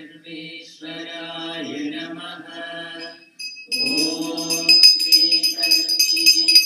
सर्वेश्वराय नमः। ॐ श्रीकल्कीश्वराय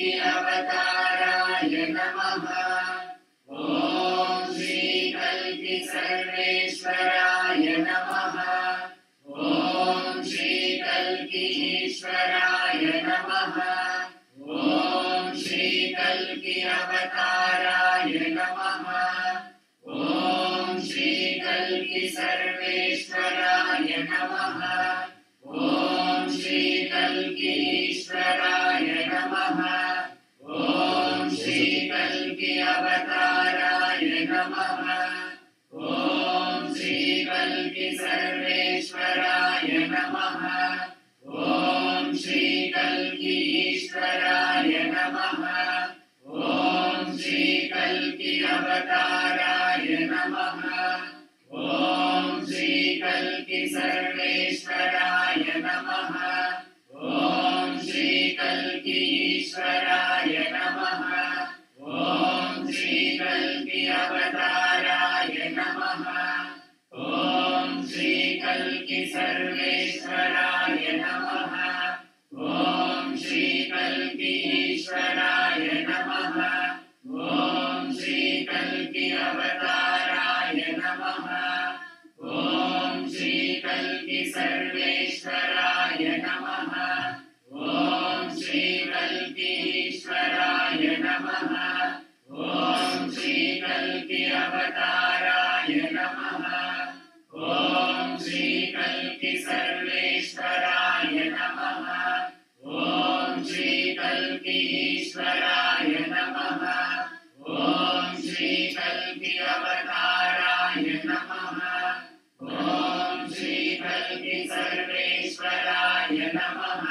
श्रीकल्कि सर्वेश्वराय नमः। ॐ श्रीकल्कि ईश्वराय नमः। ॐ श्रीकल्कि अवताराय नमः। ॐ श्रीकल्कि सर्वेश्वराय नमः। ॐ श्रीकल्कि ईश्वराय नमः। ॐ श्रीकल्कि अवताराय श्रीकल्कि ईश्वराय नमः ॐ श्रीकल्कि अवताराय नमः ॐ श्रीकल्कि सर्वेश्वराय नमः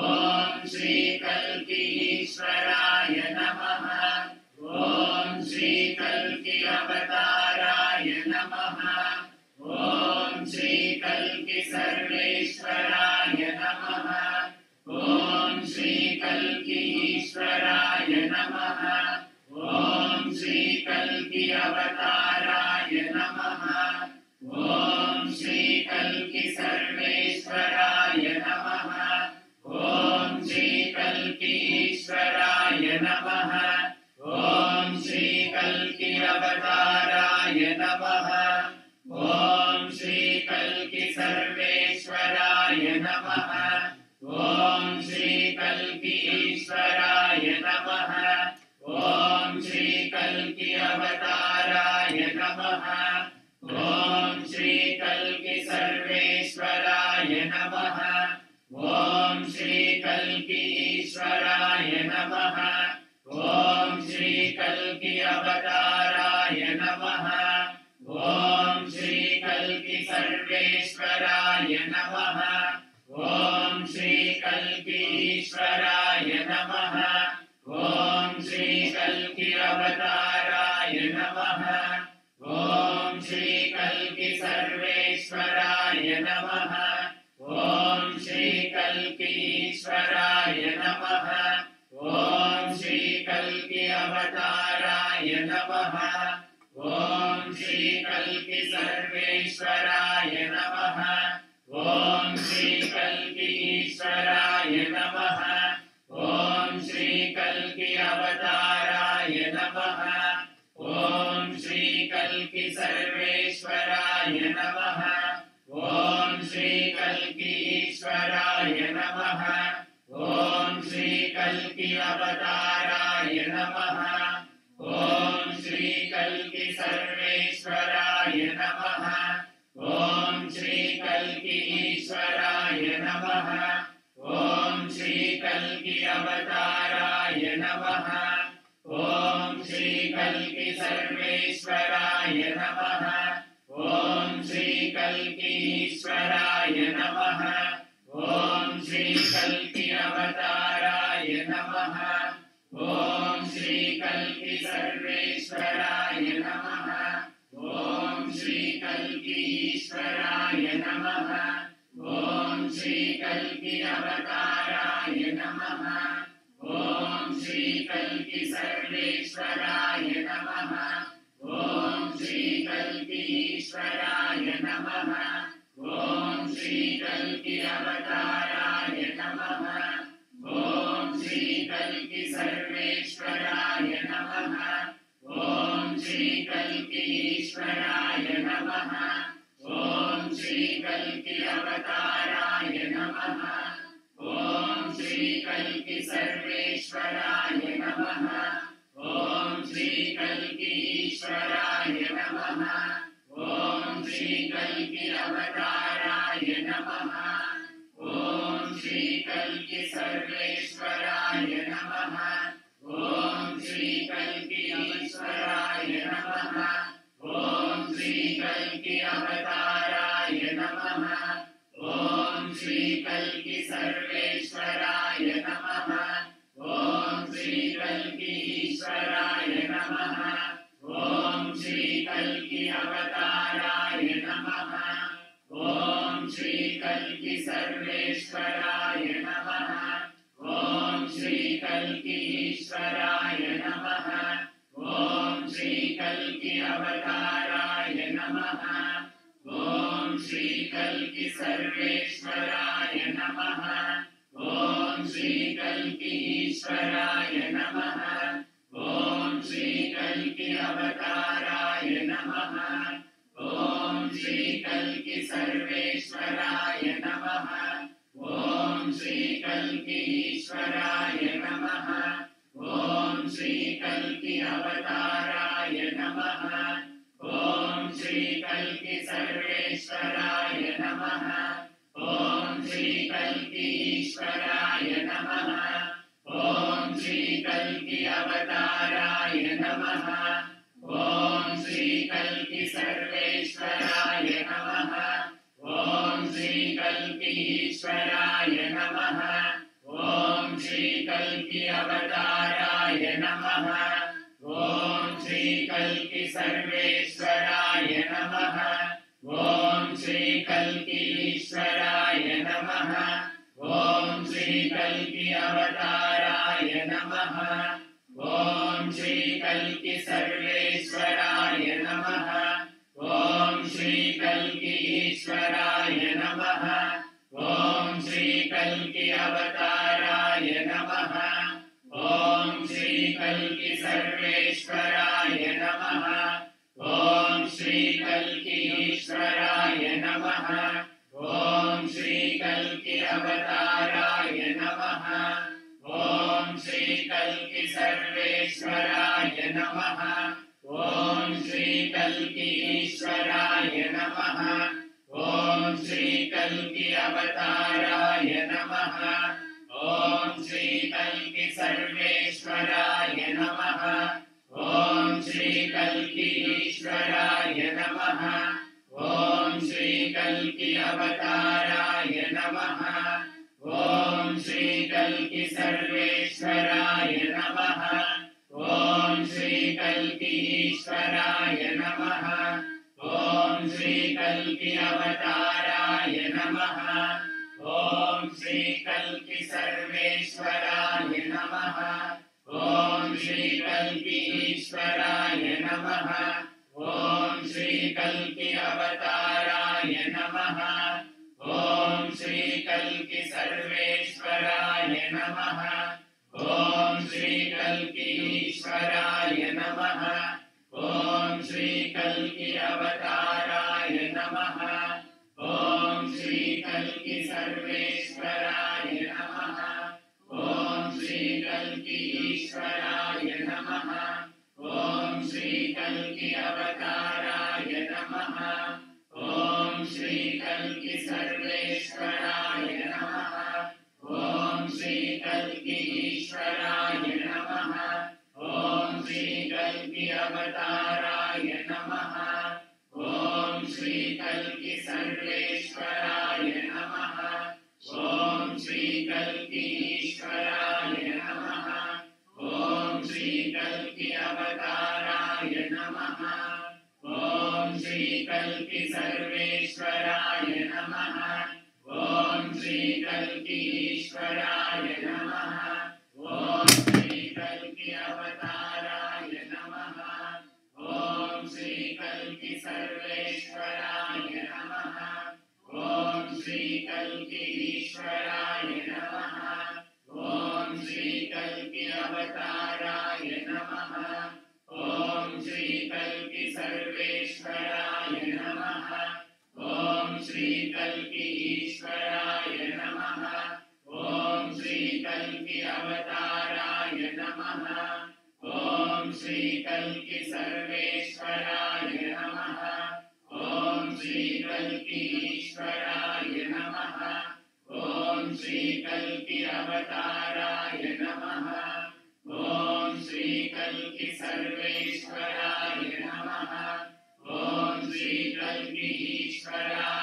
ॐ श्रीकल्कि ईश्वराय नमः ॐ श्रीकल्कि अवताराय नमः ॐ श्रीकल्कि सर्वेश्वराय नमः ॐ श्रीकल्कि ईश्वराय नमः। ॐ श्रीकल्कि अवताराय नमः। ॐ श्रीकल्कि सर्वेश्वराय नमः। ॐ श्रीकल्कि ईश्वराय नमः। ॐ श्रीकल्कि अवताराय नमः। ॐ श्रीकल्कि सर्वेश्वराय नमः। श्रीकल्की ईश्वराय नमः। ॐ श्रीकल्की अवताराय नमः। ॐ श्रीकल्की सर्वेश्वराय नमः। ॐ श्रीकल्की ईश्वराय नमः। ॐ श्रीकल्की अवताराय नमः। ॐ श्रीकल्की सर्वेश्वराय नमः। ॐ श्रीकल्की ईश्वराय नमः। ॐ श्रीकल्की अवताराय नमः। ॐ श्रीकल्की सर्वेश्वराय नमः। ॐ श्रीकल्की ईश्वराय नमः। ॐ श्रीकल्की अवताराय नमः। ॐ श्रीकल्की सर्वेश्वराय नमः। ॐ श्रीकल्की ईश्वराय नमः। ॐ श्रीकल्की अवताराय नमः। ॐ श्रीकल्की सर्वेश्वराय नमः। ॐ श्रीकल्की ईश्वराय नमः। ॐ श्रीकल्की अवताराय नमः। ॐ श्रीकल्की सर्वेश्वराय श्रीकल्की अवताराय नमः। ॐ श्रीकल्की सर्वेश्वराय नमः। ॐ श्रीकल्की ईश्वराय नमः। ॐ श्रीकल्की अवताराय नमः। ॐ श्रीकल्की सर्वेश्वराय नमः। ॐ श्रीकल्की ईश्वराय नमः। ॐ श्रीकल्की अवताराय सर्वेश्वराय नमः। ॐ श्रीकल्की ईश्वराय नमः। ॐ श्रीकल्की अवताराय नमः। ॐ श्रीकल्की सर्वेश्वराय नमः। ॐ श्रीकल्की ईश्वराय नमः। ॐ श्रीकल्की अवताराय नमः। श्वराय नमः ॐ श्रीकल्पि अवताराय नमः नमः। ॐ श्रीकल्की ईश्वराय नमः। ॐ श्रीकल्कि अवताराय नमः। ॐ श्रीकल्कि सर्वेश्वराय नमः। ॐ श्रीकल्कि ईश्वराय नमः। ॐ श्रीकल्कि अवताराय नमः। ॐ श्रीकल्कि सर्वेश्वराय नमः। ॐ श्रीकल्कि अवताराय नमः। ॐ श्रीकल्कि सर्वेश्वराय नमः। ॐ श्रीकल्कि ईश्वराय नमः। ॐ श्रीकल्कि अवताराय नमः। ॐ श्रीकल्कि सर्वेश्वराय नमः। श्रीकल्कि सर्वेश्वराय नमः। ॐ श्रीकल्कि ईश्वराय नमः। ॐ श्रीकल्कि अवताराय नमः। ॐ श्रीकल्कि सर्वेश्वराय नमः। ॐ श्रीकल्कि ईश्वराय नमः। ॐ श्रीकल्कि अवताराय नमः। ॐ श्रीकल्कि सर्वेश्वराय य नमः। ॐ श्रीकल्पि अवताराय नमः। ॐ श्रीकल्पि सर्वेश्वराय नमः। ॐ श्रीकल्किश्वराय